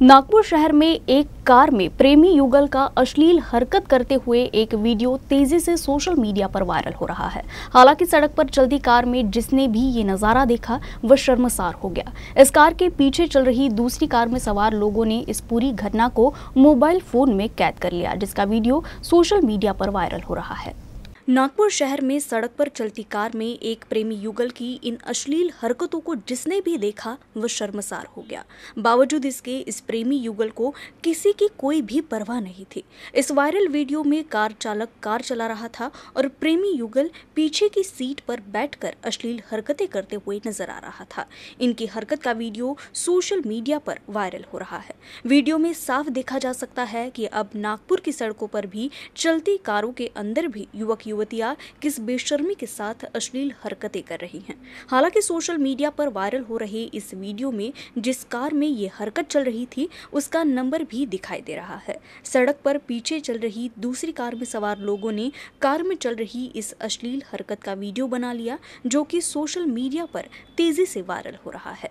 नागपुर शहर में एक कार में प्रेमी युगल का अश्लील हरकत करते हुए एक वीडियो तेज़ी से सोशल मीडिया पर वायरल हो रहा है। हालाँकि सड़क पर चलती कार में जिसने भी ये नज़ारा देखा, वह शर्मसार हो गया। इस कार के पीछे चल रही दूसरी कार में सवार लोगों ने इस पूरी घटना को मोबाइल फ़ोन में कैद कर लिया, जिसका वीडियो सोशल मीडिया पर वायरल हो रहा है। नागपुर शहर में सड़क पर चलती कार में एक प्रेमी युगल की इन अश्लील हरकतों को जिसने भी देखा, वह शर्मसार हो गया। बावजूद इसके, इस प्रेमी युगल को किसी की कोई भी परवाह नहीं थी। इस वायरल वीडियो में कार चालक कार चला रहा था और प्रेमी युगल पीछे की सीट पर बैठकर अश्लील हरकतें करते हुए नज़र आ रहा था। इनकी हरकत का वीडियो सोशल मीडिया पर वायरल हो रहा है। वीडियो में साफ़ देखा जा सकता है कि अब नागपुर की सड़कों पर भी चलती कारों के अंदर भी युवक युवतियाँ किस बेशर्मी के साथ अश्लील हरकतें कर रही हैं। हालाँकि सोशल मीडिया पर वायरल हो रहे इस वीडियो में जिस कार में ये हरकत चल रही थी, उसका नंबर भी दिखाई दे रहा है। सड़क पर पीछे चल रही दूसरी कार में सवार लोगों ने कार में चल रही इस अश्लील हरकत का वीडियो बना लिया, जो कि सोशल मीडिया पर तेज़ी से वायरल हो रहा है।